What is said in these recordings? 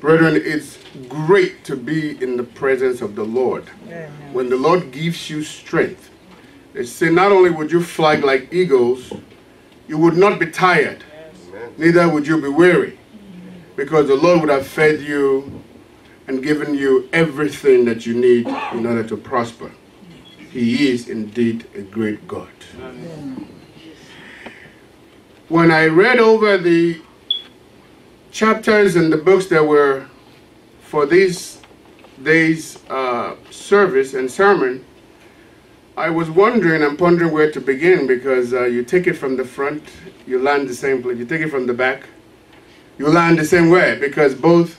Brethren, it's great to be in the presence of the Lord. When the Lord gives you strength, they say not only would you fly like eagles, you would not be tired, neither would you be weary, because the Lord would have fed you and given you everything that you need in order to prosper. He is indeed a great God. When I read over the chapters and the books that were for this day's uh, service and sermon, I was wondering and pondering where to begin because uh, you take it from the front, you land the same place. You take it from the back, you land the same way because both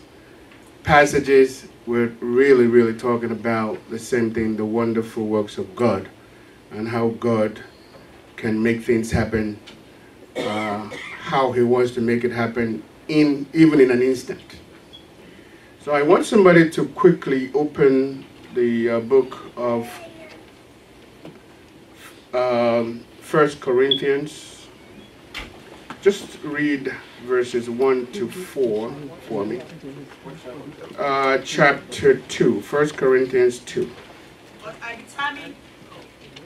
passages were really, really talking about the same thing the wonderful works of God and how God can make things happen, uh, how He wants to make it happen in even in an instant. So I want somebody to quickly open the uh, book of um, First Corinthians. Just read verses 1 to 4 for me. Uh, chapter 2, 1 Corinthians 2. But I determined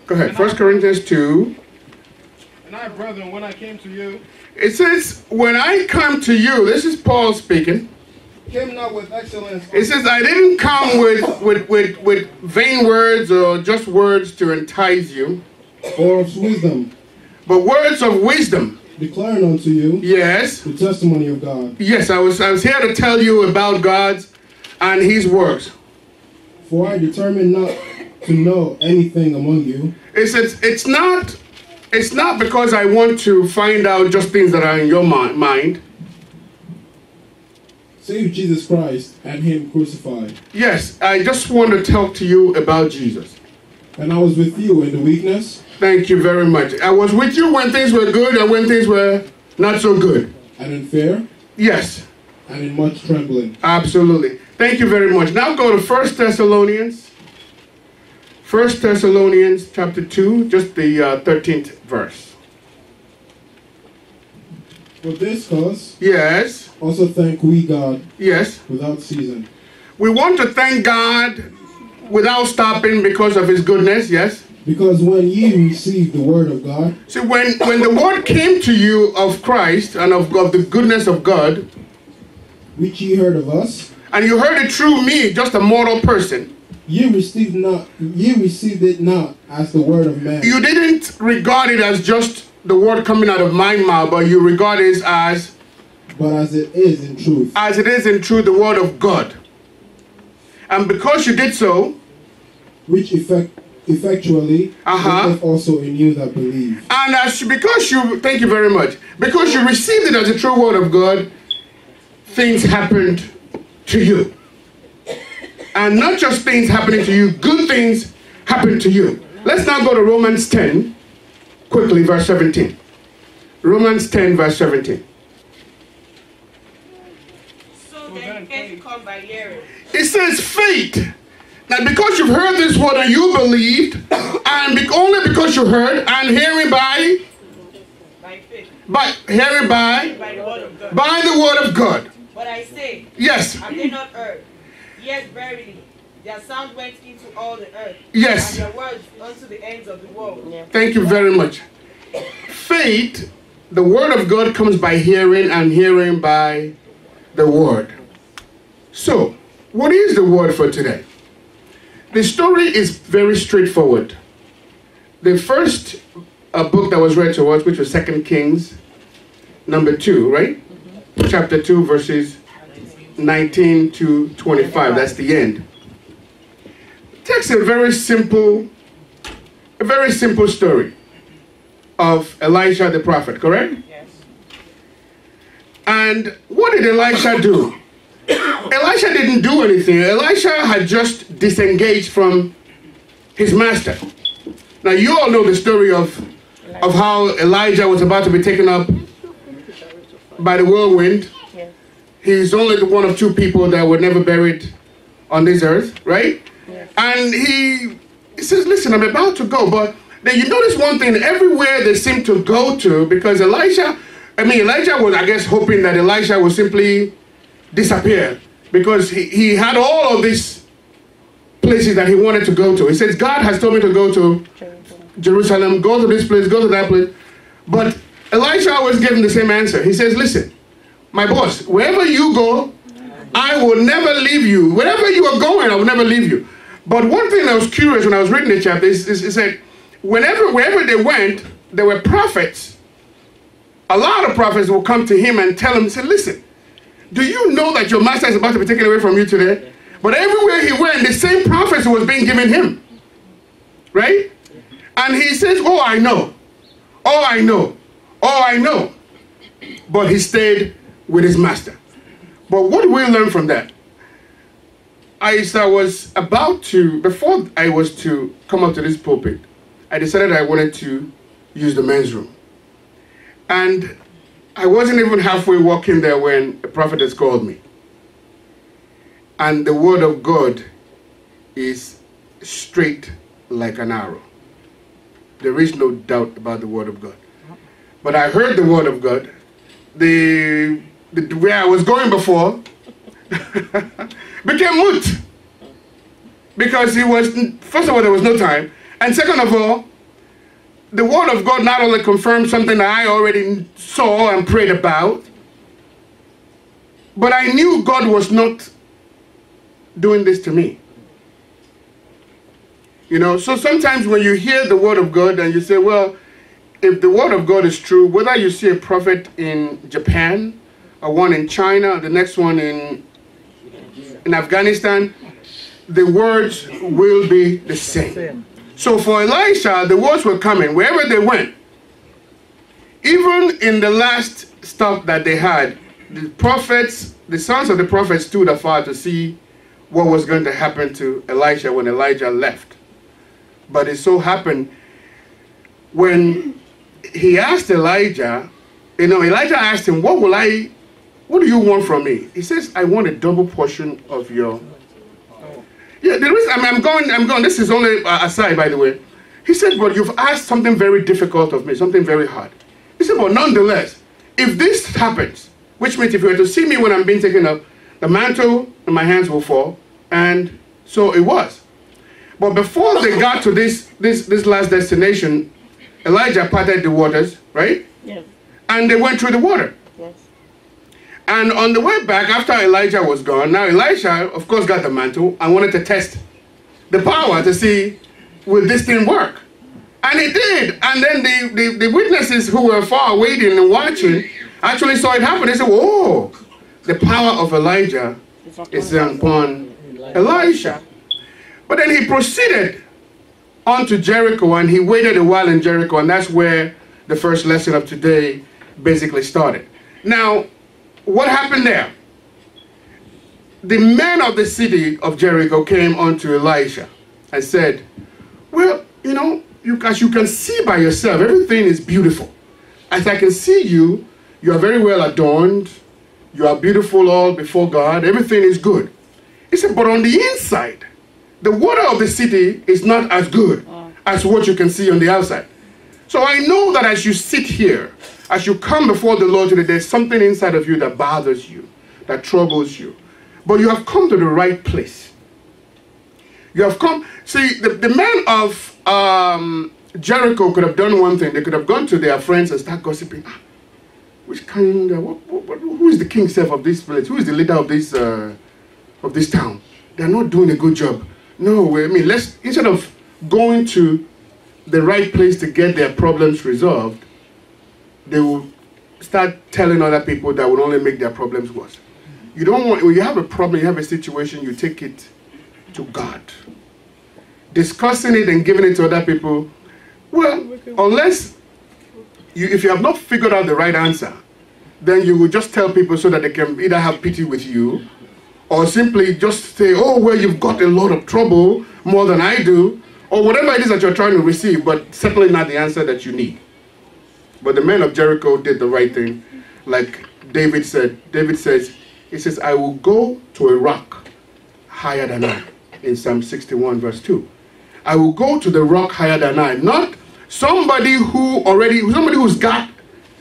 Go ahead, 1 Corinthians 2. And I, brethren, when I came to you, It says, When I come to you, this is Paul speaking. came not with excellence. It says, I didn't come with, with, with, with vain words or just words to entice you, or of wisdom, but words of wisdom. declaring unto you Yes, the testimony of God. yes, I was, I was here to tell you about God's and His works. For I determined not to know anything among you, It says, it's not, it's not because I want to find out just things that are in your mind. save Jesus Christ and Him crucified. Yes, I just want to talk to you about Jesus. And I was with you in the weakness Thank you very much. I was with you when things were good and when things were not so good. and in fear Yes, and in much trembling. absolutely. Thank you very much. Now go to First Thessalonians. First Thessalonians chapter 2, just the uh, 13th verse. For this cause Yes, also thank we God yes. without season, We want to thank God without stopping because of his goodness, yes. because when ye received the word of God, See, when, when the word came to you of Christ and of, of the goodness of God, which ye heard of us, and you heard it through me, just a mortal person, ye received not ye received it not as the word of man, you didn't regard it as just the word coming out of my mouth, but you regard it as but as it is in truth. as it is in truth the word of God. And because you did so, which effect, effectually Uh-huh. also in you that believe. and as because you thank you very much, because you received it as a true word of God, things happened to you. And not just things happening to you, good things happen to you. Let's now go to Romans 10, quickly, verse 17. Romans 10, verse 17. so then faith by hearing. It says faith. Now, because you've heard this word and you believed, and be- only because you heard, and hearing by, By faith. by hearing by, By the word of God. by the word of God. But I say, Yes, have they not heard? Yes, verily. Their sound went into all the earth. Yes. And their words unto the ends of the world. thank you very much. Faith, the word of God comes by hearing, and hearing by the word. So, what is the word for today? The story is very straightforward. The first uh, book that was read to us, which was Second Kings, number two, right? Chapter two, verses 19 to 25. That's the end. Takes a very simple, a very simple story of Elisha the prophet, correct? Yes. And what did Elisha do? Elisha didn't do anything. Elisha had just disengaged from his master. Now you all know the story of of how Elijah was about to be taken up by the whirlwind. He's only the one of two people that were never buried on this earth, right? And he, he says, "Listen, I'm about to go." But then you notice one thing: everywhere they seem to go to, because Elijah, I mean Elijah was, I guess, hoping that Elijah would simply disappear because he, he had all of these places that he wanted to go to. He says, God has told me to go to Jerusalem, go to this place, go to that place. But Elisha always gave him the same answer. He says, Listen, my boss, wherever you go, I will never leave you. Wherever you are going, I will never leave you. But one thing I was curious when I was reading the chapter is, is, is that whenever wherever they went, there were prophets. A lot of prophets will come to him and tell him, say, listen, do you know that your master is about to be taken away from you today? But everywhere he went, the same prophecy was being given him. Right? And he says, Oh, I know. Oh, I know. Oh, I know. But he stayed with his master. But what we learn from that? As I was about to, before I was to come up to this pulpit, I decided I wanted to use the men's room. And I wasn't even halfway walking there when a prophetess called me. And the word of God is straight like an arrow. There is no doubt about the word of God. But I heard the word of God. The, where I was going before became moot. Because he was first of all there was no time. And second of all, the word of God not only confirmed something that I already saw and prayed about, but I knew God was not doing this to me. You know, so sometimes when you hear the word of God and you say, well, if the word of God is true, whether you see a prophet in Japan, or one in China, the next one in in Afghanistan, the words will be the same. So for Elisha, the words were coming wherever they went. Even in the last stop that they had, the prophets, the sons of the prophets stood afar to see what was going to happen to Elisha when Elijah left. But it so happened when he asked Elijah, you know, Elijah asked him, What will I, what do you want from me? He says, I want a double portion of your. Yeah, the reason I'm, I'm going, I'm going, this is only uh, aside, by the way. He said, But you've asked something very difficult of me, something very hard. He said, But nonetheless, if this happens, which means if you were to see me when I'm being taken up, the mantle in my hands will fall. And so it was. But before they got to this, this, this last destination, Elijah parted the waters, right? Yes. And they went through the water. And on the way back, after Elijah was gone, now Elisha, of course, got the mantle and wanted to test the power to see will this thing work. And it did. And then the, the, the witnesses who were far waiting and watching actually saw it happen. They said, Whoa, the power of Elijah is upon Elisha. But then he proceeded on to Jericho and he waited a while in Jericho, and that's where the first lesson of today basically started. Now, what happened there? The men of the city of Jericho came unto Elisha and said, Well, you know, you, as you can see by yourself, everything is beautiful. As I can see you, you are very well adorned, you are beautiful all before God, everything is good. He said, But on the inside, the water of the city is not as good as what you can see on the outside. So I know that as you sit here, as you come before the Lord today, there's something inside of you that bothers you, that troubles you. But you have come to the right place. You have come. See, the, the men of um, Jericho could have done one thing. They could have gone to their friends and start gossiping. "Ah, which kind? Of, what, what- who is the king self of this village? Who is the leader of this uh, of this town? They're not doing a good job. No, I mean, let's instead of going to the right place to get their problems resolved, they will start telling other people that will only make their problems worse. You don't want when you have a problem, you have a situation, you take it to God. Discussing it and giving it to other people, well, unless you if you have not figured out the right answer, then you will just tell people so that they can either have pity with you or simply just say, oh, well, you've got a lot of trouble, more than I do, or whatever it is that you're trying to receive, but certainly not the answer that you need. But the men of Jericho did the right thing. Like David said, David says, he says, I will go to a rock higher than I, in Psalm 61, verse 2. I will go to the rock higher than I. Not somebody who already, somebody who's got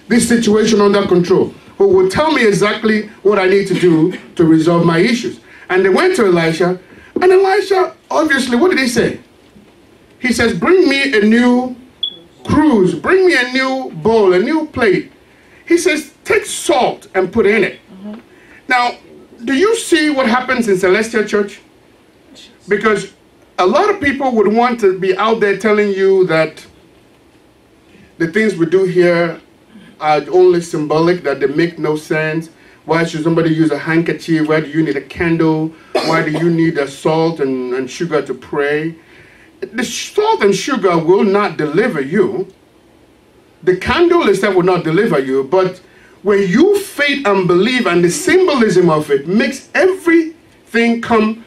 this situation under control, who will tell me exactly what I need to do to resolve my issues. And they went to Elisha, and Elisha, obviously, what did he say? He says, Bring me a new cruse, bring me a new bowl, a new plate. He says, Take salt and put in it. Now, do you see what happens in Celestial Church? Because a lot of people would want to be out there telling you that the things we do here are only symbolic, that they make no sense. Why should somebody use a handkerchief? Why do you need a candle? Why do you need a salt and, and sugar to pray? The salt and sugar will not deliver you. The candle itself will not deliver you, but when you faith and believe and the symbolism of it makes everything come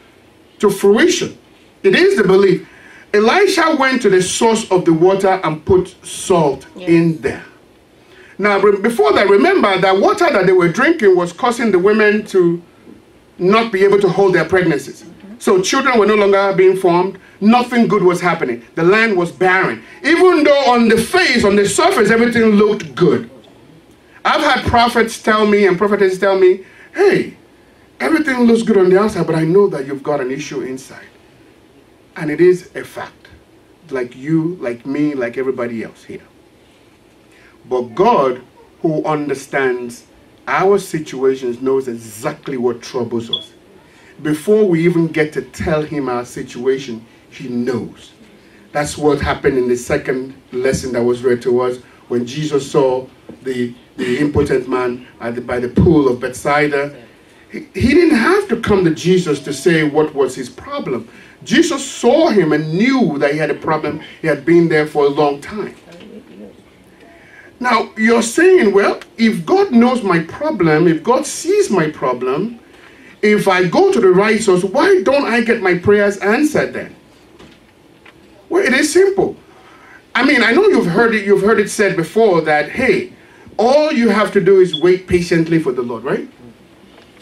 to fruition. It is the belief. Elisha went to the source of the water and put salt in there. Now, re- before that, remember that water that they were drinking was causing the women to not be able to hold their pregnancies. So children were no longer being formed. Nothing good was happening. The land was barren. Even though on the face, on the surface, everything looked good. I've had prophets tell me and prophetesses tell me, hey, everything looks good on the outside, but I know that you've got an issue inside. And it is a fact. Like you, like me, like everybody else here. But God, who understands our situations, knows exactly what troubles us. Before we even get to tell him our situation, he knows. That's what happened in the second lesson that was read to us when Jesus saw the, the impotent man at the, by the pool of Bethsaida. He, he didn't have to come to Jesus to say what was his problem. Jesus saw him and knew that he had a problem. He had been there for a long time. Now, you're saying, well, if God knows my problem, if God sees my problem, if I go to the right source, why don't I get my prayers answered then? Well, it is simple. I mean, I know you've heard it, you've heard it said before that, hey, all you have to do is wait patiently for the Lord, right?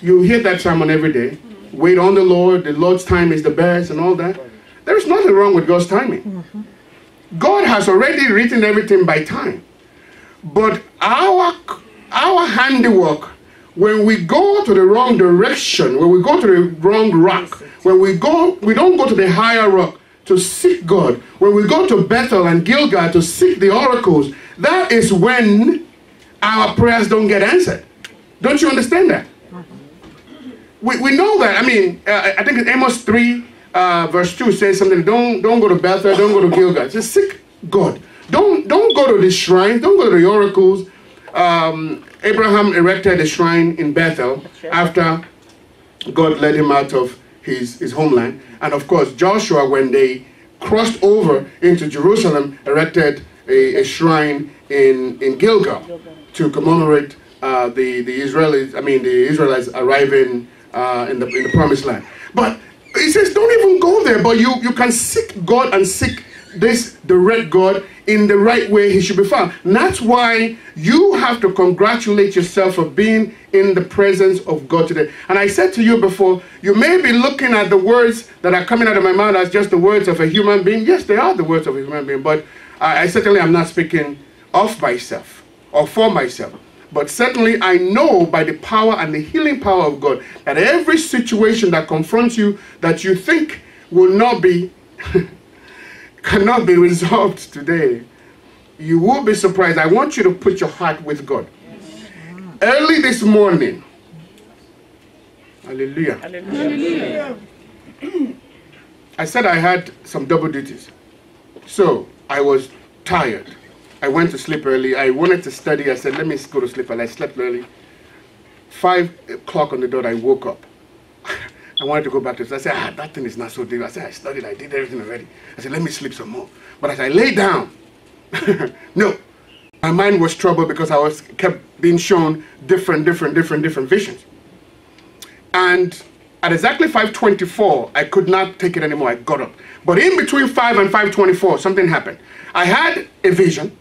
You hear that sermon every day. Wait on the Lord, the Lord's time is the best, and all that. There's nothing wrong with God's timing. God has already written everything by time. But our our handiwork, when we go to the wrong direction, when we go to the wrong rock, when we go, we don't go to the higher rock to seek God. When we go to Bethel and Gilgal to seek the oracles, that is when our prayers don't get answered. Don't you understand that? We, we know that. I mean, uh, I think Amos 3, uh, verse 2 says something. Don't, don't go to Bethel, don't go to Gilgal. Just seek God. Don't, don't go to the shrines, don't go to the oracles. Um, Abraham erected a shrine in Bethel after God led him out of his, his homeland. And of course, Joshua, when they crossed over into Jerusalem, erected a, a shrine in, in Gilgal to commemorate uh, the, the Israelis, I mean, the Israelites arriving uh, in, the, in the promised land. But he says, don't even go there, but you, you can seek God and seek this direct God in the right way he should be found. And that's why you have to congratulate yourself for being in the presence of God today. And I said to you before, you may be looking at the words that are coming out of my mouth as just the words of a human being. Yes, they are the words of a human being, but I, I certainly am not speaking of myself or for myself. But certainly, I know by the power and the healing power of God that every situation that confronts you that you think will not be cannot be resolved today, you will be surprised. I want you to put your heart with God. Early this morning, hallelujah. Hallelujah. I said I had some double duties. So I was tired. I went to sleep early. I wanted to study. I said, let me go to sleep. And I slept early. Five o'clock on the dot, I woke up. I wanted to go back to sleep. I said, ah, that thing is not so deep. I said, I studied. I did everything already. I said, let me sleep some more. But as I lay down, no, my mind was troubled because I was kept being shown different, different, different, different visions. And at exactly 5:24, I could not take it anymore. I got up. But in between 5 and 5:24, something happened. I had a vision,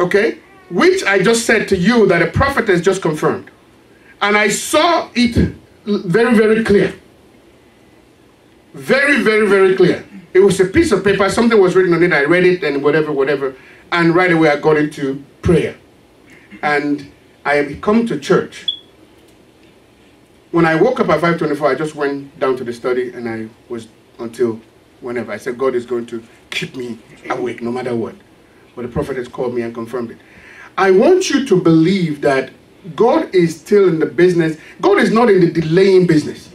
okay, which I just said to you that a prophet has just confirmed. And I saw it very, very clear. Very, very, very clear. It was a piece of paper, something was written on it. I read it and whatever, whatever. And right away I got into prayer. And I had come to church. When I woke up at 5:24, I just went down to the study and I was until whenever. I said, God is going to keep me awake no matter what. But the prophet has called me and confirmed it. I want you to believe that God is still in the business. God is not in the delaying business.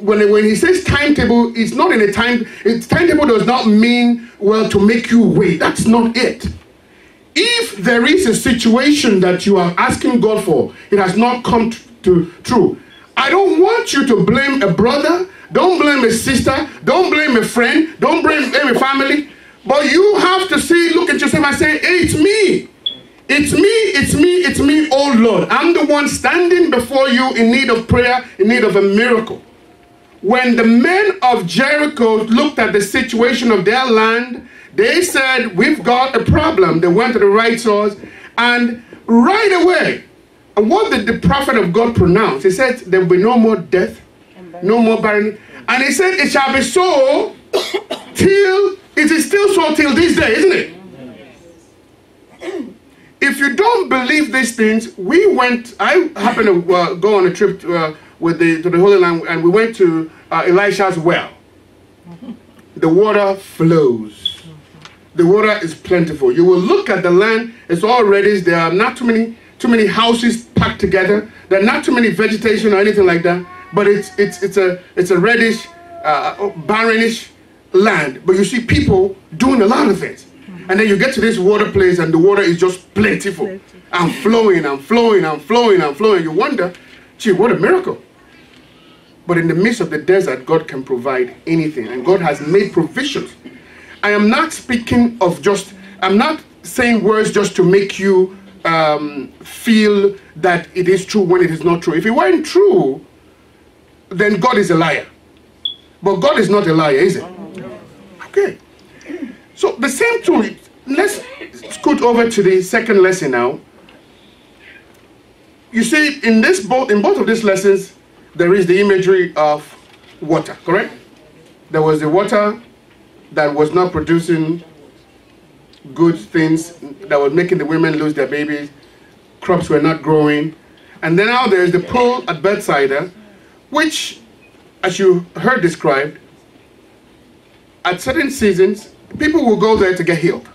When, when he says timetable, it's not in a time. It's, timetable does not mean well to make you wait. That's not it. If there is a situation that you are asking God for, it has not come t- to true. I don't want you to blame a brother. Don't blame a sister. Don't blame a friend. Don't blame a family. But you have to see, look at yourself and say, hey, it's me. It's me, it's me, it's me, oh Lord. I'm the one standing before you in need of prayer, in need of a miracle. When the men of Jericho looked at the situation of their land, they said, We've got a problem. They went to the right source, and right away, and what did the prophet of God pronounce? He said, There will be no more death, no more barrenness. And he said, It shall be so till it is still so till this day, isn't it? If you don't believe these things, we went. I happened to uh, go on a trip to, uh, with the to the Holy Land, and we went to uh, Elisha's well. The water flows. The water is plentiful. You will look at the land; it's all reddish. There are not too many too many houses packed together. There are not too many vegetation or anything like that. But it's it's it's a it's a reddish, uh, barrenish land. But you see people doing a lot of it. And then you get to this water place and the water is just plentiful and flowing and flowing and flowing and flowing. You wonder, gee, what a miracle. But in the midst of the desert, God can provide anything. And God has made provisions. I am not speaking of just, I'm not saying words just to make you um, feel that it is true when it is not true. If it weren't true, then God is a liar. But God is not a liar, is it? Okay. So the same tool, let's scoot over to the second lesson now. You see, in this both in both of these lessons, there is the imagery of water, correct? There was the water that was not producing good things, that was making the women lose their babies, crops were not growing. And then now there's the pool at Bethsaida, eh, which, as you heard described, at certain seasons, people will go there to get healed.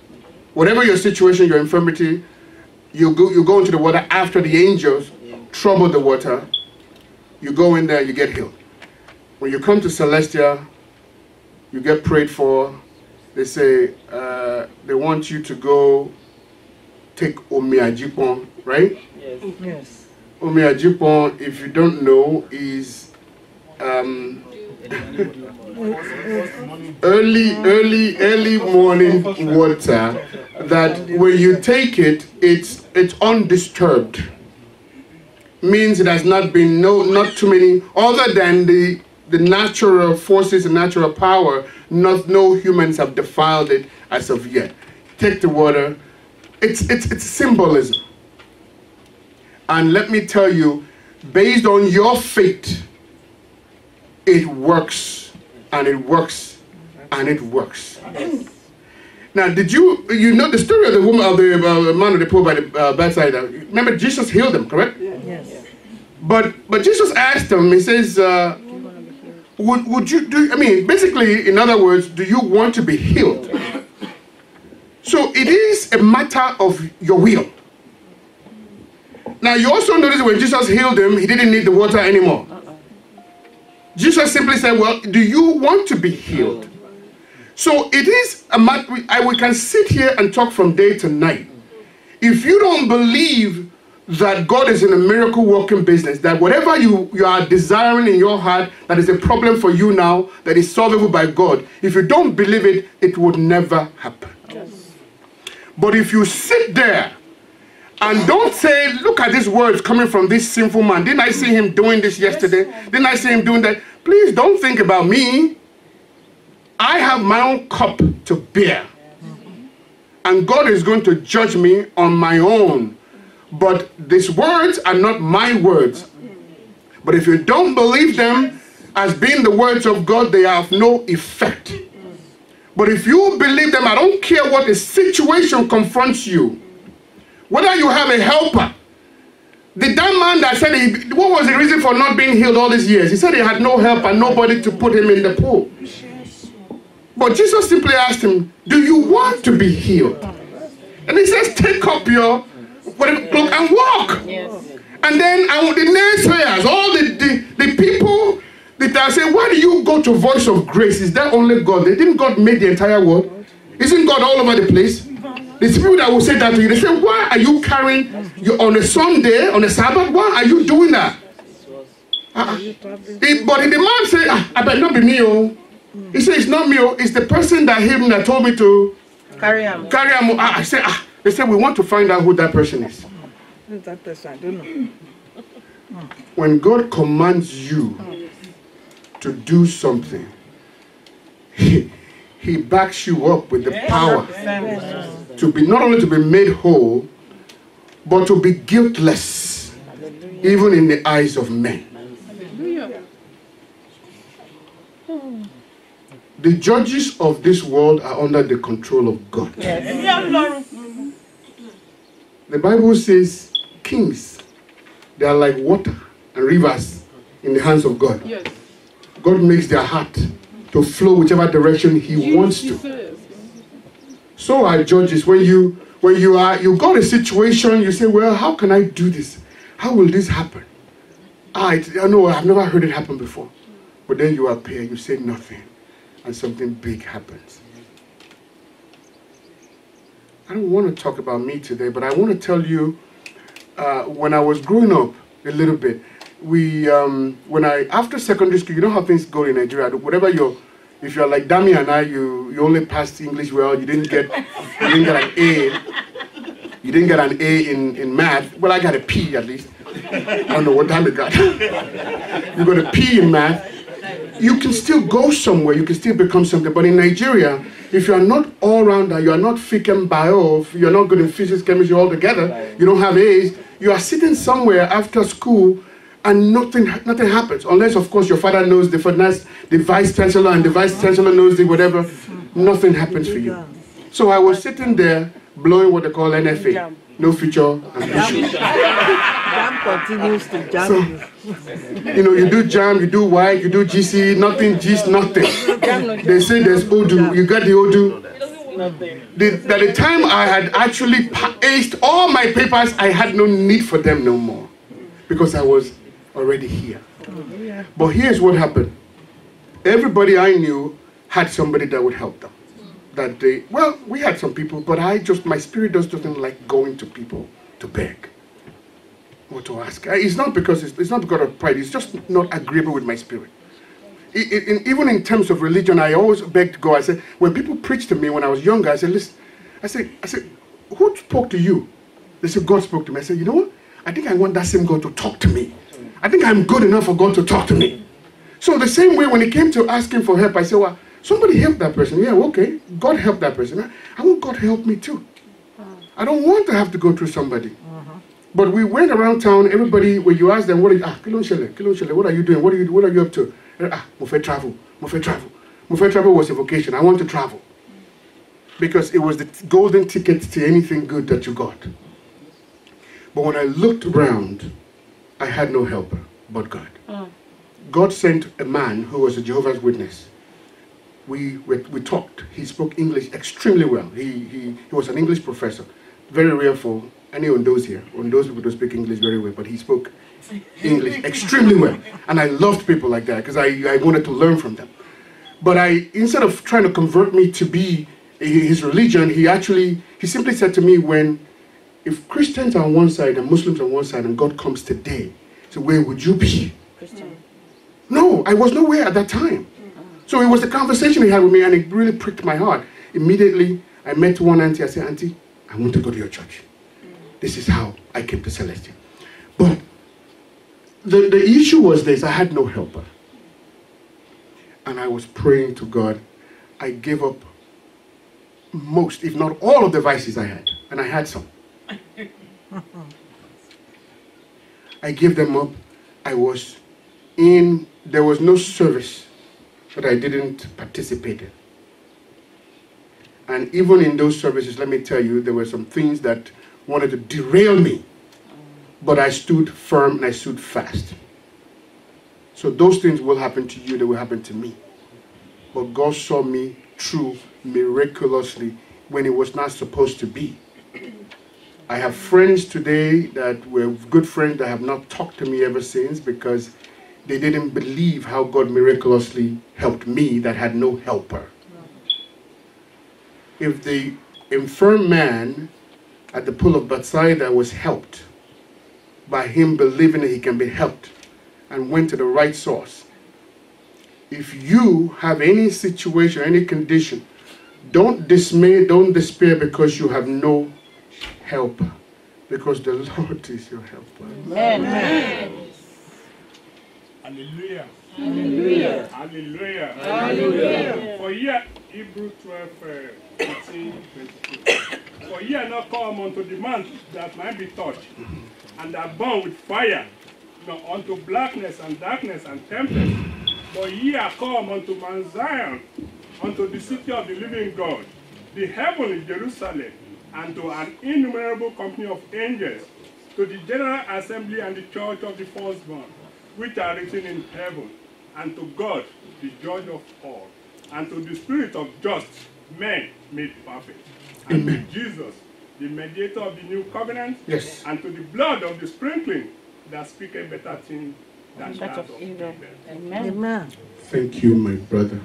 Whatever your situation, your infirmity, you go, you go into the water after the angels trouble the water. You go in there, you get healed. When you come to Celestia, you get prayed for. They say uh, they want you to go take Omiajipon, right? Yes. Yes. Omiajipon, if you don't know, is um, early, early, early morning water that when you take it, it's it's undisturbed. Means it has not been no not too many other than the the natural forces and natural power. Not no humans have defiled it as of yet. Take the water. It's it's it's symbolism. And let me tell you, based on your faith, it works and it works and it works. Now, did you you know the story of the woman of the uh, man of the pool by the uh, bedside? Remember, Jesus healed them, correct? Yes. But but Jesus asked them. He says, uh, "Would would you do? I mean, basically, in other words, do you want to be healed?" So it is a matter of your will. Now you also notice when Jesus healed him, he didn't need the water anymore. Jesus simply said, Well, do you want to be healed? So it is a matter, I we can sit here and talk from day to night. If you don't believe that God is in a miracle working business, that whatever you, you are desiring in your heart that is a problem for you now, that is solvable by God, if you don't believe it, it would never happen. But if you sit there and don't say, look at these words coming from this sinful man. Didn't I see him doing this yesterday? Didn't I see him doing that? Please don't think about me. I have my own cup to bear. And God is going to judge me on my own. But these words are not my words. But if you don't believe them as being the words of God, they have no effect. But if you believe them, I don't care what the situation confronts you. Whether you have a helper The damn man that said he, what was the reason for not being healed all these years? He said he had no help and nobody to put him in the pool. But Jesus simply asked him, Do you want to be healed? And he says, Take up your whatever cloak and walk. And then I the naysayers, all the, the, the people that are saying, Why do you go to voice of grace? Is that only God? They Didn't God make the entire world? Isn't God all over the place? There's people that will say that to you. They say, Why are you carrying you on a Sunday, on a Sabbath? Why are you doing that? Uh-uh. But the man said, ah, I bet not be me. Oh. He said, It's not me. Oh. It's the person that him that told me to Carry him. carry him. Ah, I said, ah. They said, We want to find out who that person is. That person? I don't know. When God commands you to do something, He, he backs you up with the power to be not only to be made whole, but to be guiltless, even in the eyes of men. The judges of this world are under the control of God. The Bible says kings, they are like water and rivers in the hands of God. Yes. God makes their heart to flow whichever direction He wants to. So are judges. When you when you are you got a situation, you say, Well, how can I do this? How will this happen? Ah, I know I've never heard it happen before. But then you appear, you say nothing, and something big happens. I don't want to talk about me today, but I want to tell you uh, when I was growing up a little bit, we um, when I after secondary school, you know how things go in Nigeria. Whatever you're, if you're like Dami and I, you you only passed English well. You didn't get you didn't get an A. You didn't get an A in, in math. Well, I got a P at least. I don't know what time it got. you got a P in math. You can still go somewhere. You can still become something. But in Nigeria, if you are not all rounder, you are not fikem bio, you're not good in physics, chemistry altogether, you don't have A's, you are sitting somewhere after school and nothing nothing happens. Unless of course your father knows the finance, the vice chancellor, and the vice chancellor knows the whatever, nothing happens for you. So I was sitting there blowing what they call NFA. No future ambition. JAMB continues to jam So- you. Know, you do JAMB, you do white, you do GC, nothing, G's, nothing. They say there's Odu, you got the Odu. The, by the time I had actually aced all my papers, I had no need for them no more because I was already here. But here's what happened everybody I knew had somebody that would help them. That they, well, we had some people, but I just, my spirit just doesn't like going to people to beg or to ask. Uh, It's not because it's, it's not because of pride. It's just not agreeable with my spirit. I- I- in- even in terms of religion, I always beg God. I said, when people preached to me when I was younger, I said, listen, I said, I said, who spoke to you? They said, God spoke to me. I said, you know what? I think I want that same God to talk to me. I think I'm good enough for God to talk to me. So the same way when it came to asking for help, I said, well, somebody help that person. Yeah, okay. God help that person. I- I want God to help me too. I don't want to have to go through somebody. But we went around town, everybody, when you ask them, what are you, ah, kí ló ń ṣẹlẹ̀, kí ló ń ṣẹlẹ̀, what are you doing? What are you, what are you up to? Eh, Ah, mo fẹ́ travel, mo fẹ́ travel. Mo fẹ́ travel was a vocation. I want to travel. Because it was the golden ticket to anything good that you got. But when I looked around, I had no helper but God. God sent a man who was a Jehovah's Witness. We, we, we talked. He spoke English extremely well. He, he, he was an English professor. Very rare for any on those here. On those people don't speak English very well, but he spoke English extremely well. And I loved people like that because I, I wanted to learn from them. But I, instead of trying to convert me to be his religion, he actually, he simply said to me, when, if Christians are on one side and Muslims on one side and God comes today, so where would you be? Christian. No, I was nowhere at that time. So it was the conversation he had with me and it really pricked my heart. Immediately, I met one auntie. I said, Auntie, I want to go to your church. This is how I came to Celestia. But the, the issue was this I had no helper. And I was praying to God. I gave up most, if not all, of the vices I had. And I had some. I gave them up. I was in, there was no service that I didn't participate in. And even in those services, let me tell you, there were some things that wanted to derail me. but I stood firm and I stood fast. So those things will happen to you, they will happen to me. But God saw me through miraculously when it was not supposed to be. I have friends today that were good friends that have not talked to me ever since because they didn't believe how God miraculously helped me that had no helper. If the infirm man at the pool of Bethsaida was helped by him believing that he can be helped and went to the right source, if you have any situation, any condition, don't dismay, don't despair because you have no helper. Because the Lord is your helper. Amen. Hallelujah. Hallelujah. Hallelujah. Hallelujah. For yet, Hebrew 12, uh, 18, 22. For ye are not come unto the man that might be touched, and are born with fire, nor unto blackness and darkness and tempest. But ye are come unto Mount Zion, unto the city of the living God, the heavenly Jerusalem, and to an innumerable company of angels, to the general assembly and the church of the firstborn, which are written in heaven, and to God, the judge of all, and to the spirit of just men made perfect, and to Jesus, the mediator of the new covenant, Yes. and to the blood of the sprinkling that speaketh better things than That that of of Abel. Abel. Amen. Amen. Thank you, my brother.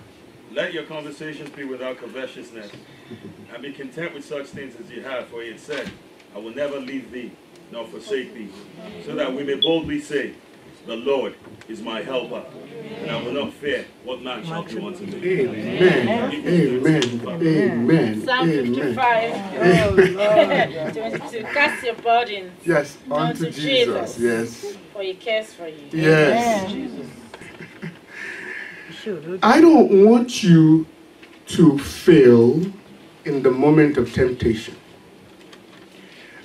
Let your conversations be without covetousness, and be content with such things as you have, for he had said, I will never leave thee, nor forsake thee, so that we may boldly say, The Lord is my helper, and I will not fear what man shall do unto me. Amen. Amen. Amen. Psalm Amen. 55, 22. Cast your burdens, Yes, unto Unto Jesus. Jesus. Yes. for he cares for you. Yes. Sure. I don't want you to fail in the moment of temptation.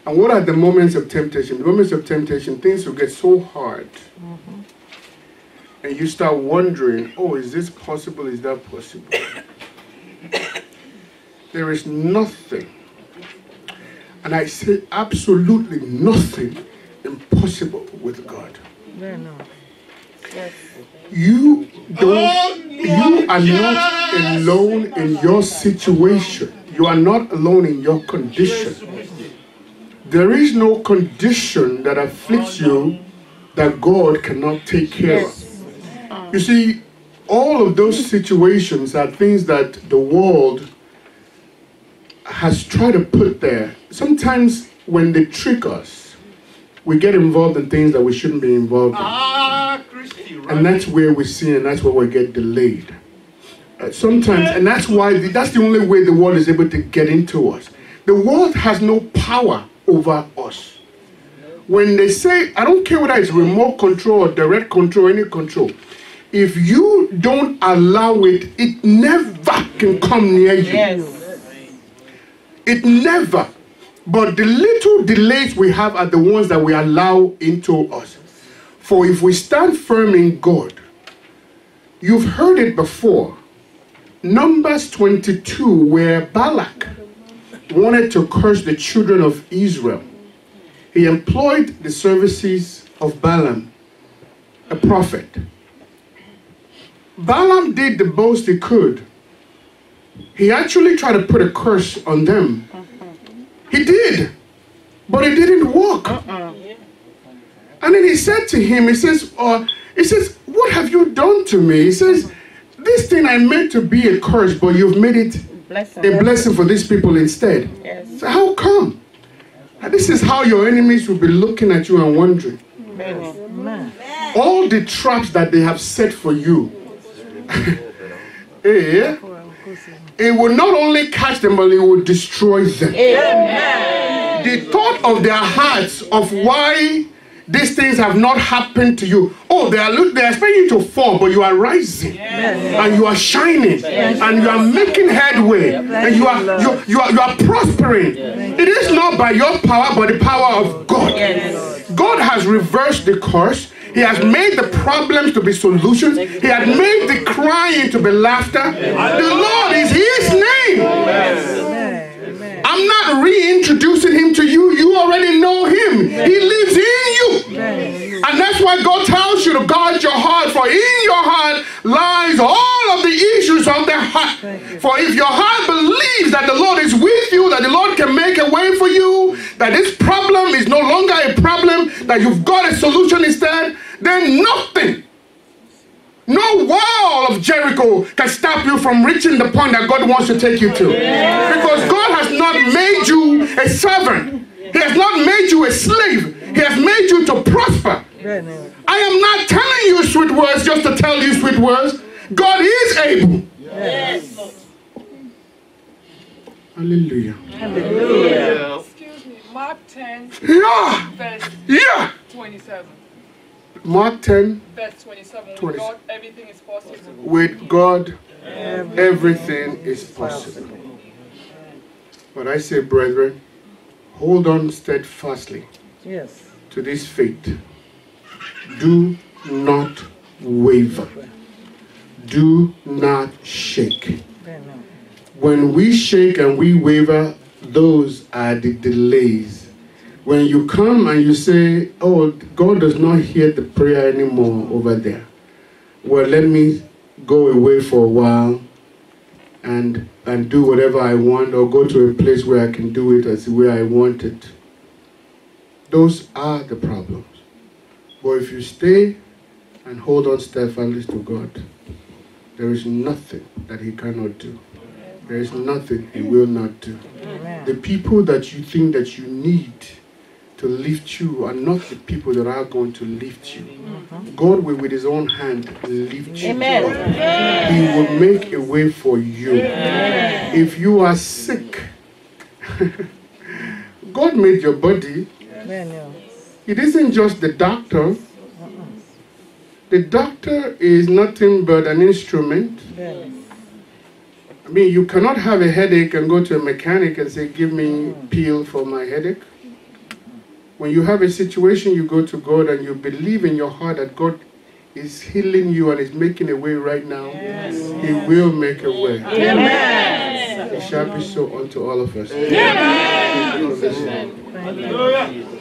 And what are the moments of temptation? The moments of temptation, things will get so hard. And you start wondering, oh, is this possible? Is that possible? there is nothing, and I say absolutely nothing impossible with God. Yeah, no. You don't, you are not alone in your situation. You are not alone in your condition. There is no condition that afflicts you that God cannot take care of. You see, all of those situations are things that the world has tried to put there. Sometimes when they trick us, we get involved in things that we shouldn't be involved in. And that's where we sin, and that's where we get delayed. Uh, sometimes, and that's why the, that's the only way the world is able to get into us. The world has no power over us. When they say, I don't care whether it's remote control or direct control, any control, if you don't allow it, it never can come near you. It never. But the little delays we have are the ones that we allow into us. For if we stand firm in God, you've heard it before. Numbers 22, where Balak wanted to curse the children of Israel, he employed the services of Balaam, a prophet. Balaam did the most he could. He actually tried to put a curse on them. He did, but it didn't work. And then he said to him, he says, uh, he says, what have you done to me? He says, this thing I meant to be a curse, but you've made it Blessing. a blessing for these people instead. Yes. So how come? This is how your enemies will be looking at you and wondering. Amen. All the traps that they have set for you, eh, it will not only catch them, but it will destroy them. The thought of their hearts of why these things have not happened to you. Oh, they are look, they are expecting you to fall, but you are rising and you are shining and you are making headway and you are you, you are you are prospering. It is not by your power, but the power of God. God has reversed the curse. He has made the problems to be solutions. He has made the crying to be laughter. The Lord is His name. I'm not reintroducing Him to you. You already know Him. He lives in you. why God tells you to guard your heart, for in your heart lies all of the issues of the heart. For if your heart believes that the Lord is with you, that the Lord can make a way for you, that this problem is no longer a problem, that you've got a solution instead, then nothing, no wall of Jericho can stop you from reaching the point that God wants to take you to. Because God has not made you a servant, He has not made you a slave, He has made you to prosper. Bẹ́ẹ̀ ni. I am not telling you sweet words just to tell you sweet words. God is able. Yes, Hallelujah. Hallelujah. Excuse me, Mark 10, Yeah. verse Yeah. 27. Mark 10 Verse 27. With God, everything is possible. with God, everything is possible. But I say, brethren, hold on steadfastly Yes. to this faith. Do not waver. Do not shake. When we shake and we waver, those are the delays. When you come and you say, Oh, God does not hear the prayer anymore over there. Well, let me go away for a while and and do whatever I want or go to a place where I can do it as the way I want it. Those are the problems. But if you stay and hold on steadfastly to God, there is nothing that He cannot do. There is nothing He will not do. The people that you think that you need to lift you are not the people that are going to lift you. God will, with His own hand, lift you. Amen. He will make a way for you. If you are sick, God made your body. O. It isn't just the doctor. The doctor is nothing but an instrument. I mean, you cannot have a headache and go to a mechanic and say, Give me pill for my headache. When you have a situation, you go to God and you believe in your heart that God is healing you and is making a way right now. He will make a way. Amen. It shall be so unto all of us. For listening.